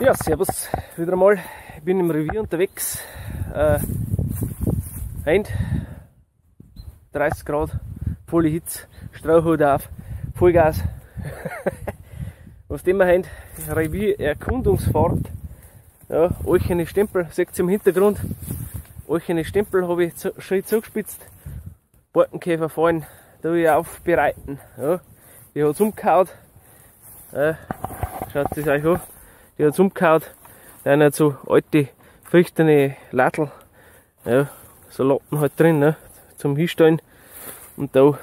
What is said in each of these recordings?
Ja, servus wieder einmal. Ich bin im Revier unterwegs. Äh, Heint, 30 Grad, volle Hitze, Strohhut auf, Vollgas. Was dem wir haben, Revier Erkundungsfahrt. Ja, eine Stempel, seht ihr im Hintergrund. Euch eine Stempel habe ich zu, schön zugespitzt. Borkenkäfer fallen, da ich aufbereiten. Ja, die hat es umgehauen. Ja, schaut das euch an. Die hat es umgehauen. Dann hat so alte, früchtene Lattel. Ja, so Latten halt drin, ne, zum Hinstellen. Und da,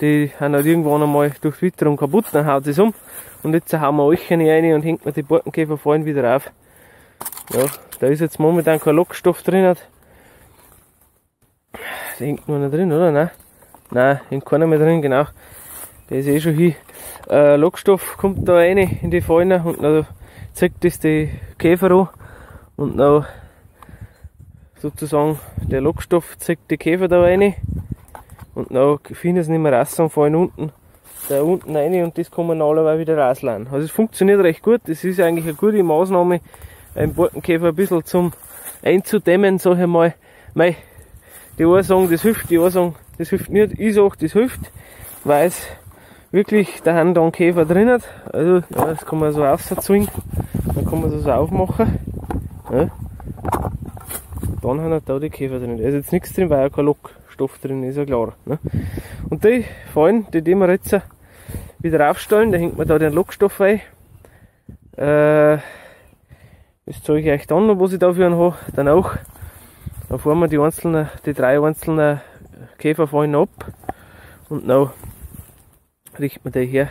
die haben halt irgendwann einmal durch die Witterung kaputt, dann haut es um. Und jetzt hauen wir euch rein und hängt mir die Borkenkäfer fallen wieder auf. Ja, da ist jetzt momentan kein Lockstoff drin. Da hängt noch nicht drin, oder? Nein. Nein, hängt keiner mehr drin, genau. Der ist eh schon hier. Äh, Lockstoff kommt da rein in die Fallen und zeigt das die Käfer an und dann sozusagen der Lockstoff zeigt die Käfer da rein und dann finden sie nicht mehr raus und fallen unten da unten rein und das kann man normalerweise wieder rauslassen. Also es funktioniert recht gut, das ist eigentlich eine gute Maßnahme, einen Borkenkäfer ein bisschen zum einzudämmen, sag ich mal. Mei, die einen sagen, das hilft, die anderen sagen, das hilft nicht. Ich sag, das hilft, weil es wirklich, da haben dann Käfer drinnen. Also, ja, das kann man so rauszwingen. Dann kann man das so aufmachen. Ja. Dann haben da die Käfer drin. Da ist jetzt nichts drin, weil ja kein Lockstoff drin ist, ja klar. Ne? Und die fallen, die, die wir jetzt wieder aufstellen, da hängt man da den Lockstoff rein. Äh, das zeige ich euch dann noch, was ich dafür habe. Dann auch. Dann fahren wir die einzelnen, die drei einzelnen Käferfallen ab. Und dann richten wir die her,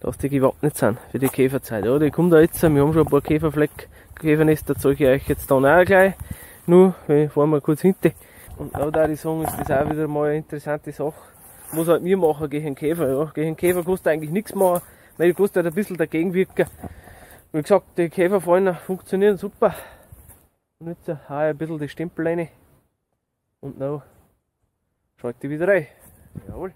dass die gewappnet sind für die Käferzeit. Ja, die kommt da jetzt, wir haben schon ein paar Käferfleck, Käfernester, zeige ich euch jetzt dann auch gleich. Nur, wir fahren mal kurz hinten. Und da da ich sagen, ist das auch wieder mal eine interessante Sache. Was halt wir machen gegen Käfer, ja. Gegen Käfer du eigentlich nichts machen, weil du kannst halt ein bisschen dagegen wirken. Wie gesagt, die Käferfallen funktionieren super. Und jetzt haue ich ein bisschen die Stempel rein. Und dann schalte ich wieder rein. Jawohl.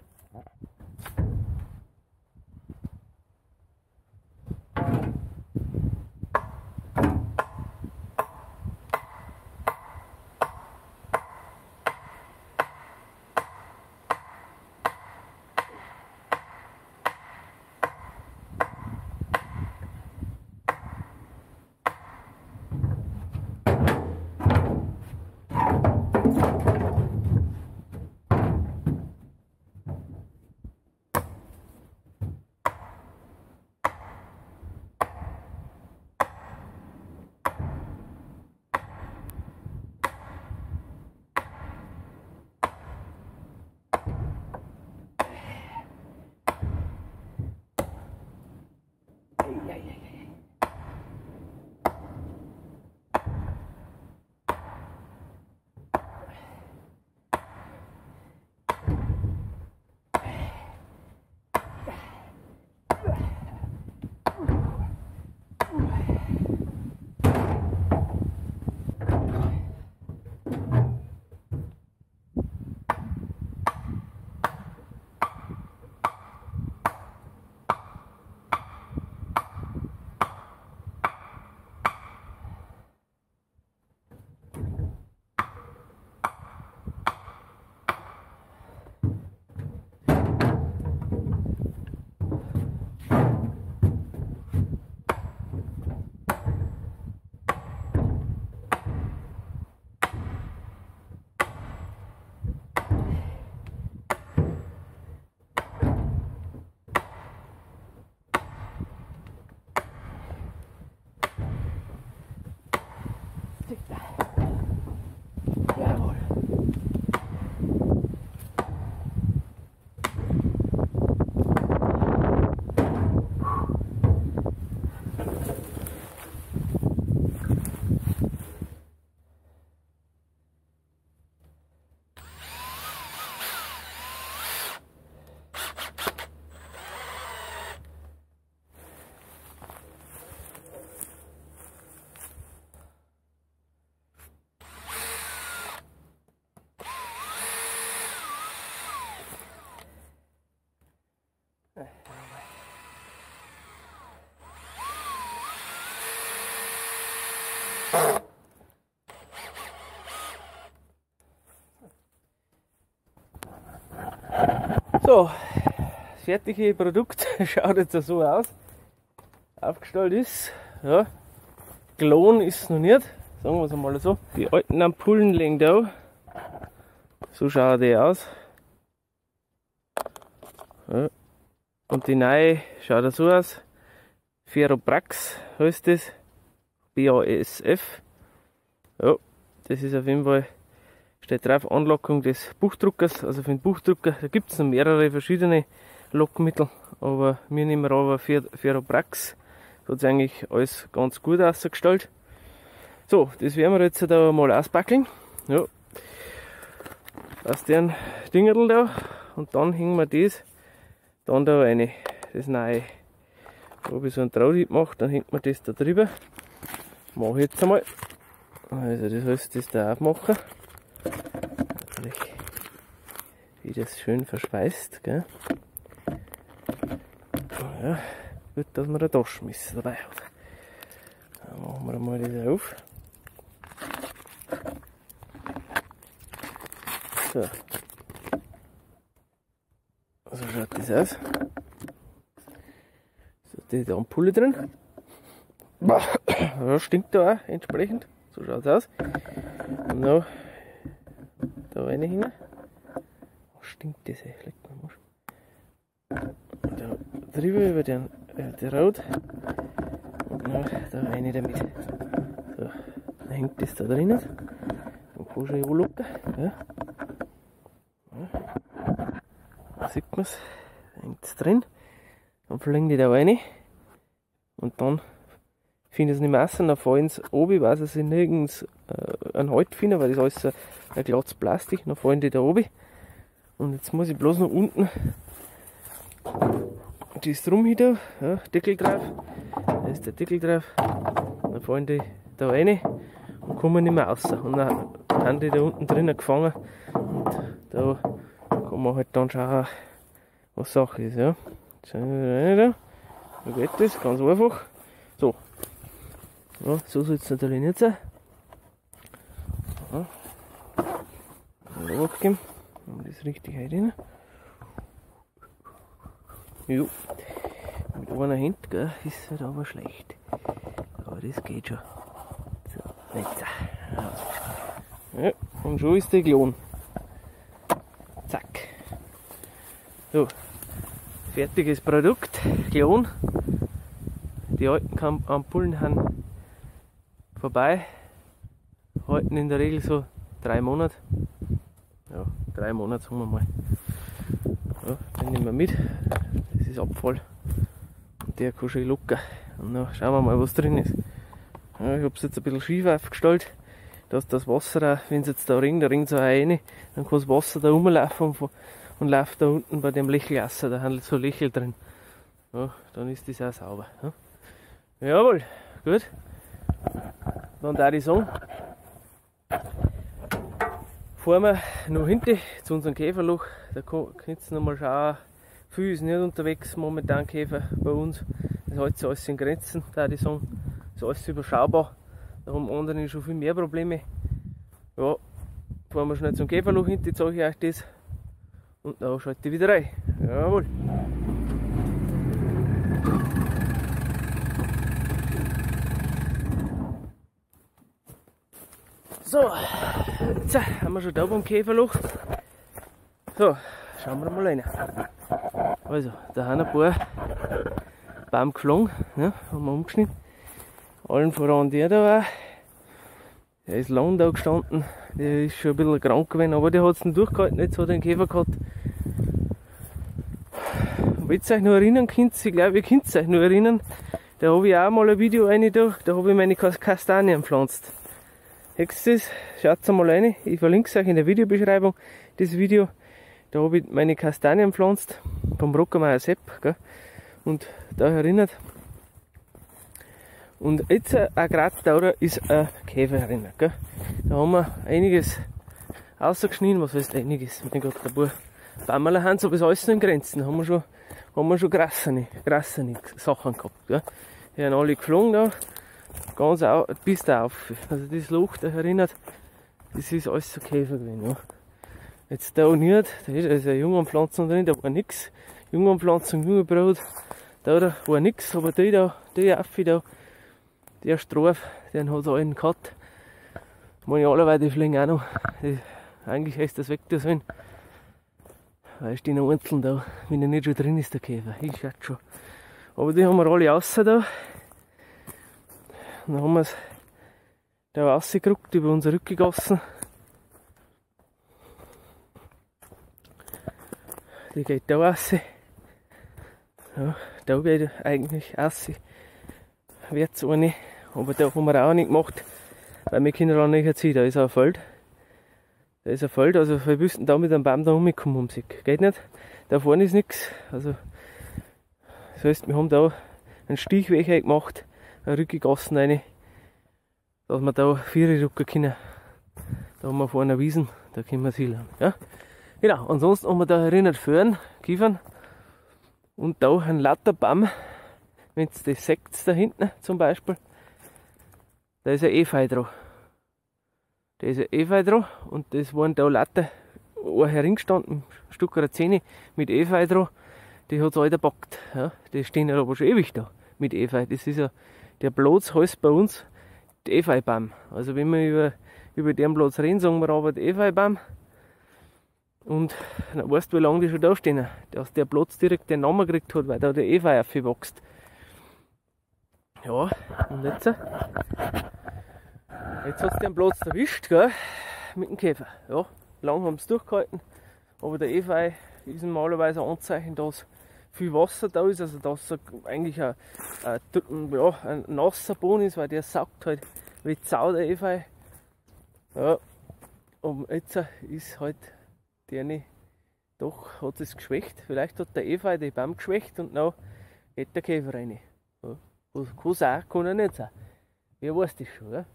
So, das fertige Produkt schaut jetzt so aus. Aufgestellt ist, ja, Klon ist noch nicht, sagen wir es einmal so. Die alten Ampullen liegen da. So schauen die aus. Ja. Und die neue schaut so aus. Ferroprax heißt das. BASF. Ja, das ist auf jeden Fall, steht drauf, Anlockung des Buchdruckers. Also für den Buchdrucker, da gibt es mehrere verschiedene Lockmittel, aber wir nehmen aber Ferroprax. Da hat eigentlich alles ganz gut ausgestellt. So, das werden wir jetzt da mal ausbackeln. Ja. Aus den Dingerl da. Und dann hängen wir das dann da rein. Das neue. Da habe ich so einen Traudieb gemacht, dann hängt man das da drüber. Mache ich jetzt einmal. Also das heißt, das da aufmachen. Natürlich, wie das schön verschweißt. Gell? Ja, gut, dass man eine Taschenmesser dabei hat. Dann machen wir mal das auf. So. So schaut das aus. So, die Ampulle drin. Ja, stinkt da auch entsprechend. So schaut es aus. Und noch da reinhängen. Oh, stinkt das echt, leck mir Da drüber über den, äh, die Rot. Und noch da rein damit. So, dann hängt das da drinnen. Dann kann schon anlocken. Ja. Ja. Da sieht man es. Hängt es drin. Dann fliegen die da rein. Und dann finde es nicht mehr essen, dann fallen sie oben, weiß ich nirgends äh, einen Halt finden, weil das alles ein glattes Plastik, dann fallen die da oben. Und jetzt muss ich bloß noch unten das drum hier, ja, Deckel drauf, da ist der Deckel drauf, dann fallen die da rein und kommen nicht mehr raus. Und dann haben die da unten drinnen gefangen und da kann man halt dann schauen, was Sache ist. Ja. Da. Geht das, ganz einfach. So, ja, so soll es natürlich nicht sein. Ja. Abgeben. Wir das richtig rein. Jo. Mit einer Hand gell, ist es halt aber schlecht. Aber das geht schon. So, jetzt. Ja, und schon ist der Klon. Zack. So. Fertiges Produkt. Klon. Die alten Ampullen haben vorbei. Halten in der Regel so drei Monate. Ja, drei Monate sagen wir mal. Ja, den nehmen wir mit. Das ist Abfall. Und der kann schon locker. Und dann schauen wir mal, was drin ist. Ja, ich habe es jetzt ein bisschen schief aufgestellt, dass das Wasser wenn es jetzt da ringt, da ringt so rein, dann kann das Wasser da rumlaufen und, und läuft da unten bei dem Lächelwasser, da handelt so Lächel drin. Ja, dann ist das auch sauber. Ja. Jawohl, gut. Dann da ich sagen, fahren wir noch hinten zu unserem Käferloch. Da könnt ihr noch mal schauen. Viel ist nicht unterwegs momentan Käfer bei uns. Das hält sich alles in Grenzen, da ich sagen. Ist alles überschaubar. Da haben andere schon viel mehr Probleme. Ja, fahren wir schnell zum Käferloch hinten, zeige ich euch das. Und dann schalte ich wieder rein. Jawohl. So, jetzt haben wir schon da beim Käferloch. So, schauen wir mal rein. Also, da haben ein paar Baum geflogen, ja, haben wir umgeschnitten. Allen voran der da auch. Der ist lang da gestanden, der ist schon ein bisschen krank gewesen, aber der hat es nicht durchgehalten, jetzt hat er einen Käfer gehabt. Wollt ihr euch noch erinnern, Kind? Ich glaube, ihr könnt euch noch erinnern. Da habe ich auch mal ein Video rein da, da habe ich meine Kastanien gepflanzt. Nächstes, schaut mal rein, ich verlinke es euch in der Videobeschreibung, das Video. Da habe ich meine Kastanien pflanzt, vom Brockermeier Sepp, gell? und da erinnert. Und jetzt, gerade da ist ein Käfer erinnert, gell? Da haben wir einiges ausgeschnitten, was heißt einiges, mein Gott, ein paar Bämmerle haben aber ist alles in Grenzen, da haben wir schon, haben wir schon krassene, krassene Sachen gehabt, gell? Die haben alle geflogen da, ganz auf, bis da auf. Also das Loch da erinnert, das ist alles so Käfer gewesen. Ja. Jetzt da nicht, da ist also eine Junganpflanzung drin, da war nix. Junganpflanzung, junge Brot, da, da war nix, aber die da, die Affe da, der Strophe, den hat einen gehabt. Manchmal die fliegen auch noch. Die, eigentlich heißt das weg da sollen. Weil stehen noch einzeln da, wenn er nicht schon drin ist, der Käfer. Ich schaut schon. Aber die haben wir alle außer da. Und dann haben wir es da rausgeguckt, über unsere Rückgegossen. Die geht da raus. Ja, da geht eigentlich raus. Wird's eine. Aber da haben wir auch nicht gemacht, weil wir können da nicht ziehen. Da ist ein Feld. Da ist ein Feld, also wir müssten da mit einem Baum da rumkommen um sich. Geht nicht. Da vorne ist nichts. Also, das heißt, wir haben da einen Stichweg gemacht, eine rein, dass wir da vier rücken können. Da haben wir vorne Wiesen, da können wir sie lernen. Ja? Genau, ansonsten haben wir da erinnert Föhren, Kiefern und da ein Latterbaum, wenn es das seht da hinten zum Beispiel, da ist ein Efeu dran. Da ist ein Efeu dran und das waren da Latte ein heringestanden, ein Stück oder Zähne mit Efeu dran, die hat es alle gepackt. Ja. Die stehen ja aber schon ewig da mit Efeu. Das ist ja, der Platz heißt bei uns der Efeubaum. Also wenn wir über, über den Platz reden, sagen wir aber der Efeubaum. Und dann weißt du, wie lange die schon da stehen. Dass der Platz direkt den Namen gekriegt hat, weil da der Efeu aufgewachsen Ja, und jetzt, jetzt hat es den Platz erwischt, gell, mit dem Käfer. Ja, lang haben sie durchgehalten, aber der Efeu ist normalerweise ein Anzeichen, dass viel Wasser da ist, also dass es eigentlich ein, ein, ja, ein nasser Boden ist, weil der saugt halt wie Zau der Efeu. Ja, und jetzt ist halt der nicht, doch hat es geschwächt. Vielleicht hat der Efeu den Baum geschwächt und dann geht der Käfer rein. Ja, kann sein, kann er nicht sein. Wer weiß das schon, ja?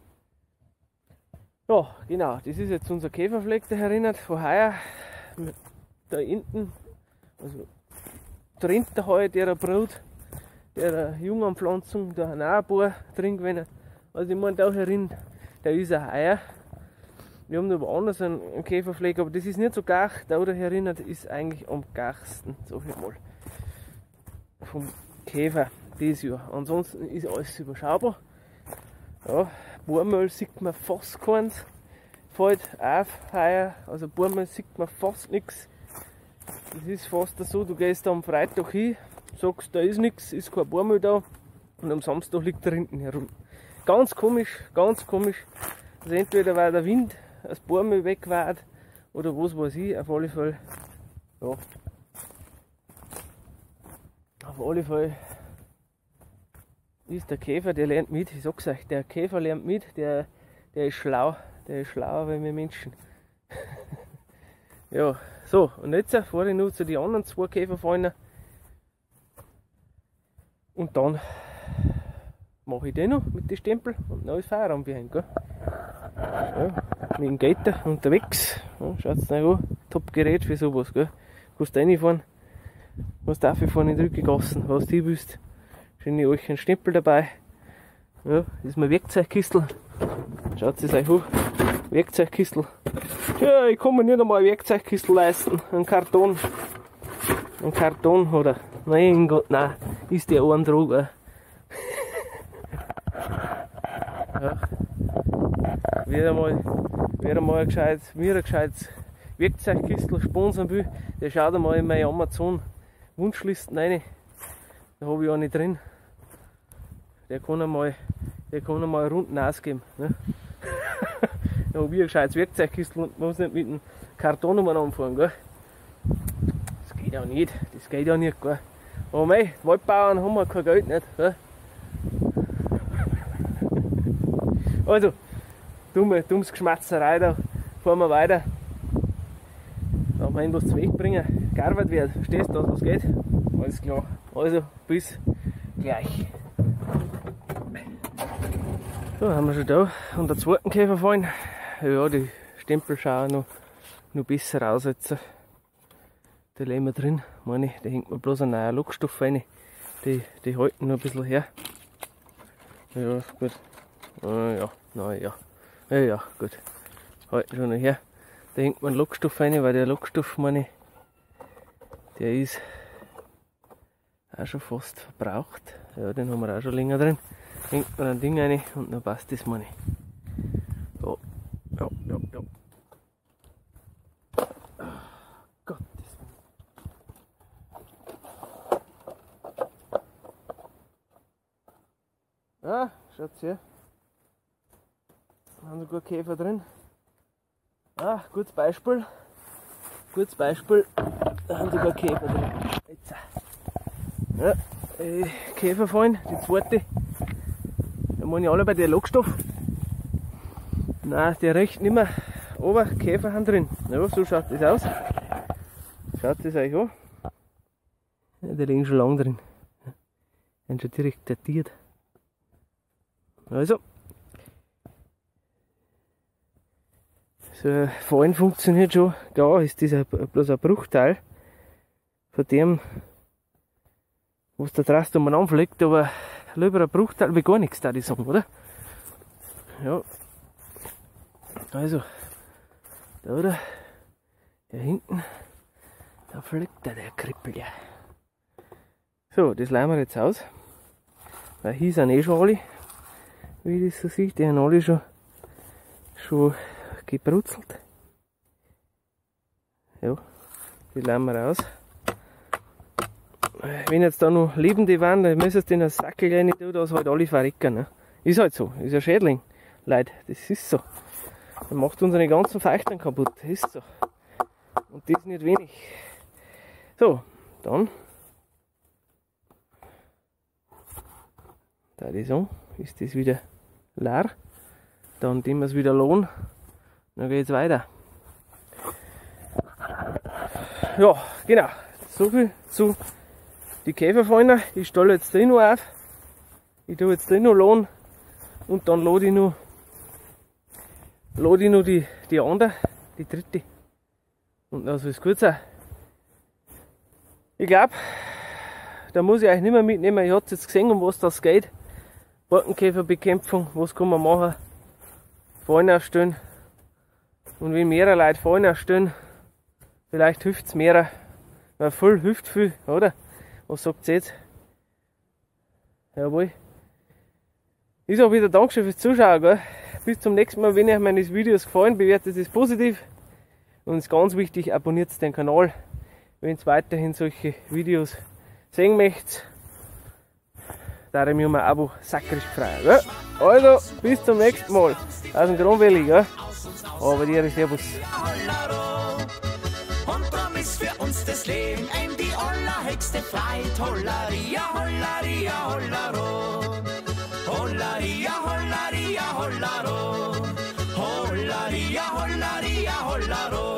Ja, genau, das ist jetzt unser Käferfleck, der erinnert von heuer. Da hinten, also trennt der Heu der Brut, der Junganpflanzung, da haben auch ein paar drin gewesen. Also ich meine, da herin, der ist ein Heuer. Wir haben noch woanders einen, Käferfleck, aber das ist nicht so gar. Da da erinnert ist eigentlich am garsten, sag ich mal. Vom Käfer dieses Jahr. Ansonsten ist alles überschaubar. Ja, Bohrmehl sieht man fast keins. Fällt auf heuer, also Bohrmehl sieht man fast nichts. Das ist fast so, du gehst am Freitag hin, sagst, da ist nichts, ist kein Bohrmehl da und am Samstag liegt er hinten herum. Ganz komisch, ganz komisch. Also entweder weil der Wind das Bohrmehl wegweht oder was weiß ich, auf alle Fälle. Ja. Auf alle Fälle ist der Käfer, der lernt mit, ich sag's euch, der Käfer lernt mit, der, der ist schlau, der ist schlauer wie wir Menschen. Ja, so, und jetzt fahre ich nur zu den anderen zwei Käferfallen und dann mache ich den noch mit den Stempel und ist Feierabend behind, gell? Ja, mit dem Gator unterwegs. Ja, schaut's nicht an. Top Gerät für sowas, gell? Kannst reinfahren, kannst fahren in die Rückgegossen, was du willst. Schön euch ein Stempel dabei. Ja, das ist mein Werkzeugkistel. Schaut es euch an. Werkzeugkistel. Ja, ich kann mir nicht einmal ein Werkzeugkistel leisten. Ein Karton. Ein Karton oder. Nein Gott, nein. Ist der ein Droger. ja. Wer einmal, wer einmal ein gescheites, mir ein gescheites Werkzeugkistel sponsern will, der schaut einmal in meine Amazon Wunschlisten rein. Da habe ich auch nicht drin. Der kann einmal, der kann einmal runden ausgeben. Ne? Habe ich ein gescheites Werkzeugkistel und muss nicht mit einem Karton anfahren. Gell? Das geht ja nicht, das geht ja nicht. Gell? Aber mei, Waldbauern haben wir kein Geld nicht. Gell? Also, dumme, dummes Geschmatzerei da, fahren wir weiter. Da haben wir irgendwas zu Weg bringen. Gearbeitet wird, verstehst du, was geht? Alles klar. Also, bis gleich. So, haben wir schon da an der zweiten Käfer fallen. Ja, die Stempel schauen noch, noch besser aus jetzt. Die legen wir drin. Meine, da hängt mir bloß ein neuer Lockstoff rein. Die, die halten noch ein bisschen her. Ja, gut. Ah, ja, na ja. Ja, ja, gut. Halten schon noch her. Da hängt man Lockstoff rein, weil der Lockstoff, meine, der ist auch schon fast verbraucht. Ja, den haben wir auch schon länger drin. Hängt man ein Ding rein und dann passt das, meine. Ja, ja, ja, ja. Her. Da haben sogar Käfer drin. Ah, gutes Beispiel. Gutes Beispiel. Da haben sogar Käfer drin. Jetzt. Ja, die Käfer fallen, die zweite. Da waren ja alle bei der Lockstoff. Nein, der riecht nicht mehr. Aber Käfer haben drin. Ja, so schaut das aus. Schaut das euch an. Ja, die liegen schon lange drin. Die sind schon direkt datiert. Also, so Fallen funktioniert schon. Da ist dieser bloß ein Bruchteil von dem, was da draußen umeinander fliegt, aber lieber ein Bruchteil wie gar nichts, da ich sagen, oder? Ja. Also, da oder? Da hinten, da fliegt da der Krippel, ja. So, das leihen wir jetzt aus. Weil hier sind eh schon alle wie das so sieht. Die haben alle schon, schon gebrutzelt. Ja, die lassen wir raus. Wenn jetzt da noch lebende waren, dann müssen sie einen Sackel rein tun, dass halt alle verrecken. Ne? Ist halt so, ist ein Schädling. Leute, das ist so. Der macht unsere ganzen Feuchten kaputt. Das ist so. Und das nicht wenig. So, dann. Da ist so, ist das wieder leer. Dann tun wir es wieder lohn. Dann geht es weiter. Ja, genau. So viel zu die Käferfallen. Ich stelle jetzt den noch auf. Ich tue jetzt den noch lohn. Und dann lade ich noch, lade ich noch die, die andere, die dritte. Und dann soll es gut sein. Ich glaube, da muss ich euch nicht mehr mitnehmen. Ihr habt jetzt gesehen, um was das geht. Borkenkäferbekämpfung, was kann man machen? Fallen erstellen. Und wenn mehrere Leute Fallen erstellen, vielleicht hilft es mehr. Weil voll hilft viel, oder? Was sagt ihr jetzt? Jawohl. Ich sage wieder Dankeschön fürs Zuschauen. Gell? Bis zum nächsten Mal. Wenn euch meine Videos gefallen, bewertet es positiv. Und es ist ganz wichtig, abonniert den Kanal, wenn ihr weiterhin solche Videos sehen möchtet da ich mich um ein Abo sakrisch freuen. Ja? Also, bis zum nächsten Mal. Aus dem Kronwelli, ja? Aber dir ist Servus. Und drum ist für uns das Leben ein die allerhöchste Freiheit. Hollaria, hollaria, hollaro. Hollaria, hollaria, hollaro. Hollaria, hollaria, hollaro.